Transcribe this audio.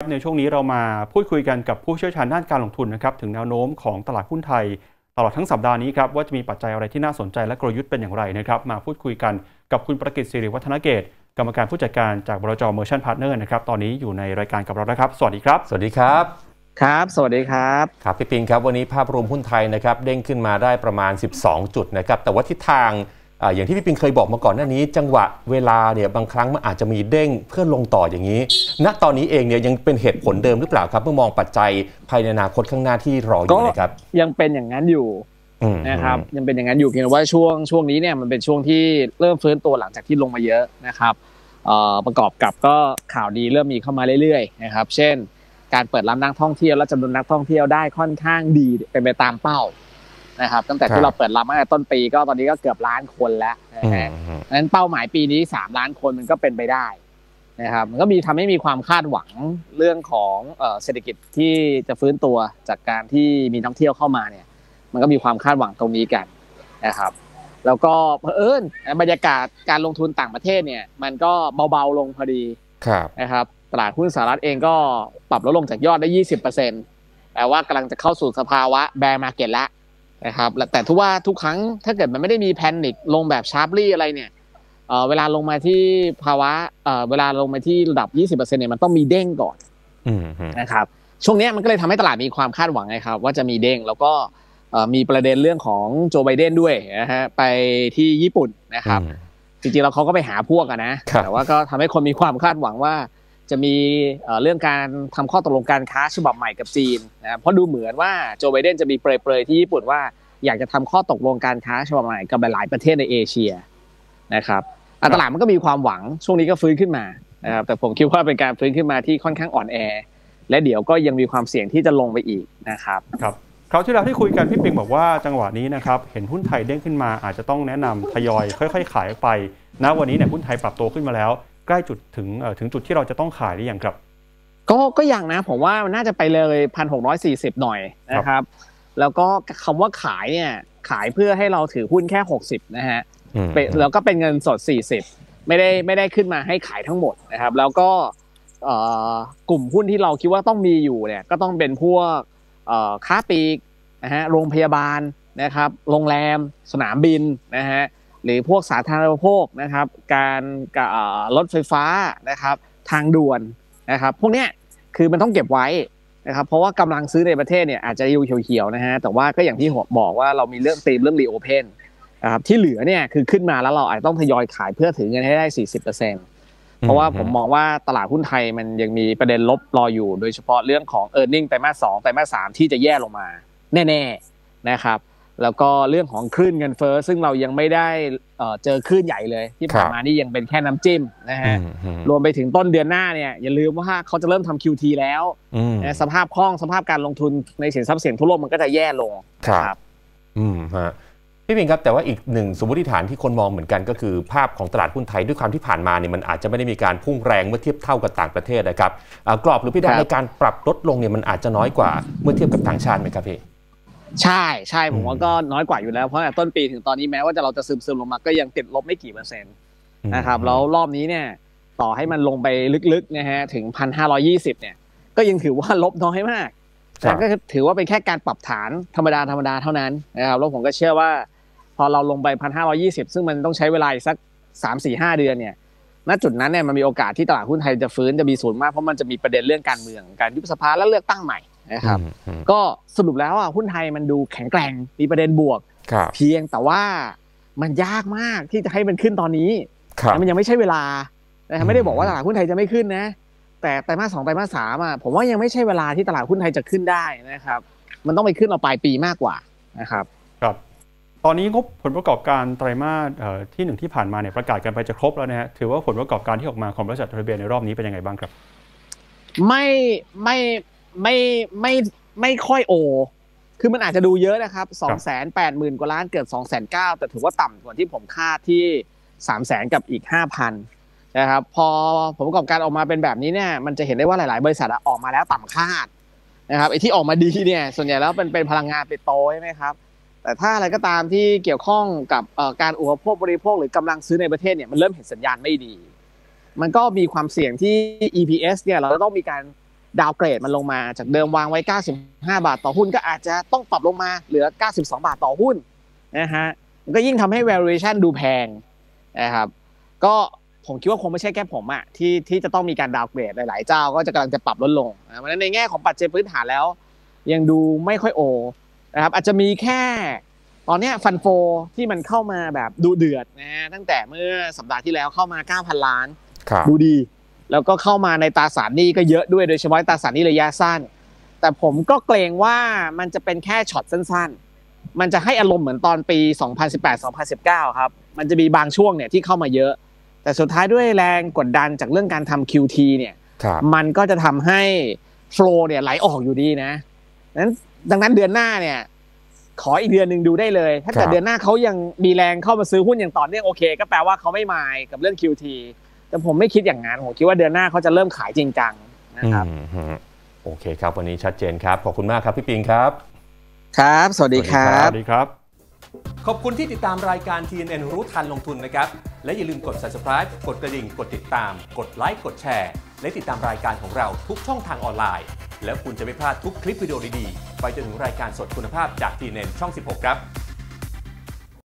ในช่วงนี้เรามาพูดคุยกันกับผู้เชี่ยวชาญด้านการลงทุนนะครับถึงแนวโน้มของตลาดหุ้นไทย ตลอดทั้งสัปดาห์นี้ครับว่าจะมีปัจจัยอะไรที่น่าสนใจและกลยุทธ์เป็นอย่างไรนะครับมาพูดคุยกันกับคุณประกิต สิริวัฒนเกตุ กรรมการผู้จัดการจากบลจ. Merchant Partners นะครับตอนนี้อยู่ในรายการกับเราแล้วครับ สวัสดีครับ สวัสดีครับครับ สวัสดีครับครับพี่ปิงครับวันนี้ภาพรวมหุ้นไทยนะครับเด้งขึ้นมาได้ประมาณ 12 จุดนะครับแต่ว่าทิศทาง อาอย่างที่พี่ปิงเคยบอกมาก่อนหน้านี้ จังหวะเวลาเนี่ยบางครั้งมันอาจจะมีเด้งเพื่อลงต่ออย่างนี้ ณตอนนี้เองเนี่ยยังเป็นเหตุผลเดิมหรือเปล่าครับ เมื่อมองปัจจัยภายในอนาคตข้างหน้าที่รออยู่นะครับยังเป็นอย่างนั้นอยู่อืมนะครับยังเป็นอย่างนั้นอยู่เพียงแต่ว่าช่วงช่วงนี้เนี่ยมันเป็นช่วงที่เริ่มฟื้นตัวหลังจากที่ลงมาเยอะนะครับเอ่อประกอบกับก็ข่าวดีเริ่มมีเข้ามาเรื่อยๆนะครับ เช่น การเปิดรับนักท่องเที่ยวและจำนวนนักท่องเที่ยวได้ค่อนข้างดีเป็นไปตามเป้า นะครับ ตั้งแต่ที่เราเปิดรับมาตั้งแต่ต้นปีก็ตอนนี้ก็เกือบล้านคนแล้วนะอืมฮะนั้นเป้าหมายปีนี้3ล้านคนมันก็เป็นไปได้นะครับมันก็มีทำให้มีความคาดหวังเรื่องของเอ่อเศรษฐกิจที่จะฟื้นตัวจากการที่มีนักท่องเที่ยวเข้ามาเนี่ย มันก็มีความคาดหวังตรงนี้กันนะครับ แล้วก็เผอิญบรรยากาศการลงทุนต่างประเทศเนี่ย มันก็เบาๆลงพอดีครับนะครับตลาดหุ้นสหรัฐเองก็ปรับลดลงจากยอดได้20%แปลว่ากำลังจะเข้าสู่สภาวะแบร์มาเก็ตแล้ว นะครับและแต่ทุกว่าทุกครั้งถ้าเกิดมันไม่ได้มีแพนิคลงแบบชาร์ปลี่อะไรเนี่ยเอ่อเวลาลงมาที่ภาวะเอ่อเวลาลงมาที่ระดับ 20%เนี่ยมันต้องมีเด้งก่อนอืมฮึนะครับช่วงเนี้ยมันก็เลยทำให้ตลาดมีความคาดหวังไงครับว่าจะมีเด้งแล้วก็เอ่อมีประเด็นเรื่องของโจไบเดนด้วยนะฮะไปที่ญี่ปุ่นนะครับอืมจริงๆแล้วเขาก็ไปหาพวกอะนะครับแต่ว่าก็ทำให้คนมีความคาดหวังว่า จะมีเรื่องการทำข้อตกลงการค้าฉบับใหม่กับจีนนะเพราะดูเหมือนว่าโจไบเดนจะมีเปรยๆที่ญี่ปุ่นว่าอยากจะทำข้อตกลงการค้าฉบับใหม่กับหลายประเทศในเอเชียนะครับอะตลาดมันก็มีความหวังช่วงนี้ก็ฟื้นขึ้นมานะครับแต่ผมคิดว่าเป็นการฟื้นขึ้นมาที่ค่อนข้างอ่อนแอ และเดี๋ยวก็ยังมีความเสี่ยงที่จะลงไปอีกนะครับครับคราวที่แล้วที่คุยกันพี่ปิงบอกว่าจังหวะนี้นะครับเห็นหุ้นไทยเด้งขึ้นมาอาจจะต้องแนะนำทยอยค่อย ๆ ขายไปณวันนี้เนี่ยหุ้นไทยปรับตัวขึ้นมาแล้ว ใกล้จุดถึงเอ่อถึงจุดที่เราจะต้องขายหรือยังครับ ก็ก็ยังนะผมว่ามันน่าจะไปเลยพันหกร้อยสี่สิบหน่อยนะครับ แล้วก็คำว่าขายเนี่ยขายเพื่อให้เราถือหุ้นแค่หกสิบนะฮะอืมเป็นแล้วก็เป็นเงินสดสี่สิบไม่ได้ไม่ได้ขึ้นมาให้ขายทั้งหมดนะครับ แล้วก็เอ่อกลุ่มหุ้นที่เราคิดว่าต้องมีอยู่เนี่ยก็ต้องเป็นพวกเอ่อค้าปลีกนะฮะโรงพยาบาลนะครับ โรงแรม สนามบินนะฮะ หรือพวกสาธารณูปโภคนะครับ การรถไฟฟ้านะครับ ทางด่วนนะครับ พวกเนี้ยคือมันต้องเก็บไว้นะครับ เพราะว่ากำลังซื้อในประเทศเนี่ยอาจจะอยู่เขียวๆนะฮะแต่ว่าก็อย่างที่บอกว่าเรามีเรื่องตีมเรื่องรีโอเพนนะครับที่เหลือเนี่ยคือขึ้นมาแล้วเราอาจจะต้องทยอยขายเพื่อถือเงินให้ได้ 40%เพราะว่าผมมองว่าตลาดหุ้นไทยมันยังมีประเด็นลบรออยู่ โดยเฉพาะเรื่องของ e a r n i n g ไตรมาสสองไตรมาสสามที่จะแย่ลงมา แน่ ๆนะครับ แล้วก็เรื่องของคลื่นเงินเฟ้อซึ่งเรายังไม่ได้เอ่อเจอคลื่นใหญ่เลย ที่ผ่านมานี่ยังเป็นแค่น้ำจิ้มนะอืฮะมฮึรวมไปถึงต้นเดือนหน้าเนี่ยอย่าลืมว่าเขาจะเริ่มทำ QT แล้วอืมนะสภาพคล่องสภาพการลงทุนในสินทรัพย์เสี่ยงทั่วโลกมันก็จะแย่ลงครับ อืมฮะพี่ปิงครับแต่ว่าอีกหนึ่งสมมติฐานที่คนมองเหมือนกันก็คือภาพของตลาดหุ้นไทยด้วยความที่ผ่านมาเนี่ยมันอาจจะไม่ได้มีการพุ่งแรงเมื่อเทียบเท่ากับต่างประเทศนะครับอ่ากรอบหรือพี่ดาครับในการปรับลดลงเนี่ยมันอาจจะน้อยกว่าเมื่อเทียบกับต่างชาติไหมครับพี่ ใช่ใช่ผมอืมว่าก็น้อยกว่าอยู่แล้วเพราะตั้งแต่ต้นปีถึงตอนนี้แม้ว่าจะเราจะซึมซึมๆลงมาก็ยังติดลบไม่กี่เปอร์เซ็นต์นะครับแล้วรอบนี้เนี่ย ต่อให้มันลงไปลึกๆนะฮะถึงพันห้าร้อยี่สิบเนี่ย ก็ยังถือว่าลบน้อยมากครัแต่บก็ถือว่าเป็นแค่การปรับฐานธรรมดาธรรมดาเท่านั้นนะครับแล้วผมก็เชื่อว่า พอเราลงไปพันห้าร้อยี่สิบซึ่งมันต้องใช้เวลาอีกสักสามสี่ห้าเดือนเนี่ยณจุดนั้นเนี่ยมันมีโอกาสที่ตลาดหุ้นไทยจะฟื้นจะมีสูงมากเพราะมันจะมีประเด็นเรื่องการเมืองการยุบสภาและเลือกตั้งใหม่ นะครับอืมอืมก็สรุปแล้วอะหุ้นไทยมันดูแข็งแกร่งมีประเด็นบวกครับเพียงแต่ว่ามันยากมากที่จะให้มันขึ้นตอนนี้ครับมันยังไม่ใช่เวลานะครับไม่ได้บอกว่าอืมตลาดหุ้นไทยจะไม่ขึ้นนะ แต่ไตรมาสสองไตรมาสสามอะผมว่ายังไม่ใช่เวลาที่ตลาดหุ้นไทยจะขึ้นได้นะครับ มันต้องไปขึ้นเอาปลายปีมากกว่านะครับครับ ตอนนี้งบผลประกอบการไตรมาสเอ่อที่หนึ่งที่ผ่านมาเนี่ยประกาศกันไปจะครบแล้วนะฮะถือว่าผลประกอบการที่ออกมาของบริษัทจดทะเบียนในรอบนี้เป็นยังไงบ้างครับ ไม่ไม่ไม่ไม่ไม่ค่อยโอ คือมันอาจจะดูเยอะนะครับสองแสนแปดหมื่นกว่าล้านเกือบสองแสนเก้าแต่ถือว่าต่ำกว่าที่ผมคาดที่สามแสนกับอีกห้าพันนะครับ พอผลประกอบการออกมาเป็นแบบนี้เนี่ยมันจะเห็นได้ว่าหลาย ๆ บริษัทอะออกมาแล้วต่ำคาดนะครับไอ้ที่ออกมาดีเนี่ย ส่วนใหญ่แล้วเป็นเป็นพลังงานปิโตรใช่ไหมครับ แต่ถ้าอะไรก็ตามที่เกี่ยวข้องกับเอ่อการอุปโภคบริโภคหรือกำลังซื้อในประเทศเนี่ยมันเริ่มเห็นสัญญาณไม่ดี มันก็มีความเสี่ยงที่ EPS เนี่ยเราจะต้องมีการ ดาวเกรดมันลงมาจากเดิมวางไว้ 95 บาทต่อหุ้น ก็อาจจะต้องปรับลงมาเหลือ 92 บาทต่อหุ้นนะฮะมันก็ยิ่งทำให้ valuation ดูแพงนะครับก็ผมคิดว่าคงไม่ใช่แค่ผมอะที่ที่จะต้องมีการดาวเกรดหลาย ๆ เจ้าก็จะกำลังจะปรับลดลงนะเพราะฉะนั้นในแง่ของปัจจัยพื้นฐานแล้ว ยังดูไม่ค่อยโอนะครับอาจจะมีแค่ตอนเนี้ยฟันโฟที่มันเข้ามาแบบดูเดือดนะฮะตั้งแต่เมื่อสัปดาห์ที่แล้วเข้ามา 9,000 ล้านครับดูดี แล้วก็เข้ามาในตราสารหนี้ก็เยอะด้วยโดยเฉพาะตราสารหนี้ระยะสั้น แต่ผมก็เกรงว่ามันจะเป็นแค่ช็อตสั้น ๆ มันจะให้อารมณ์เหมือนตอนปี 2018-2019 ครับ มันจะมีบางช่วงเนี่ยที่เข้ามาเยอะ แต่สุดท้ายด้วยแรงกดดันจากเรื่องการทำ QT เนี่ยครับมันก็จะทำให้โฟลเนี่ยไหลออกอยู่ดีนะนั้นดังนั้นเดือนหน้าเนี่ยขออีกเดือนหนึ่งดูได้เลย ถ้าเกิดเดือนหน้าเขายังมีแรงเข้ามาซื้อหุ้นอย่างต่อเนื่องโอเค ก็แปลว่าเขาไม่มายกับเรื่อง QT แต่ผมไม่คิดอย่างนั้นผมคิดว่าเดือนหน้าเขาจะเริ่มขายจริงจังนะครับอืมฮึโอเคครับ วันนี้ชัดเจนครับ ขอบคุณมากครับพี่ปิงครับ ครับ สวัสดีครัสบวัสดีครับ ขอบคุณที่ติดตามรายการ TNN รู้ทันลงทุนนะครับ และอย่าลืมกด subscribe กดกระดิ่ง กดติดตาม กดไลค์ กดแชร์ และติดตามรายการของเราทุกช่องทางออนไลน์ แล้วคุณจะไม่พลาดทุกคลิปวิดีโอดีๆ ไปจนถึงรายการสดคุณภาพจาก TNN ช่อง 16 ครับ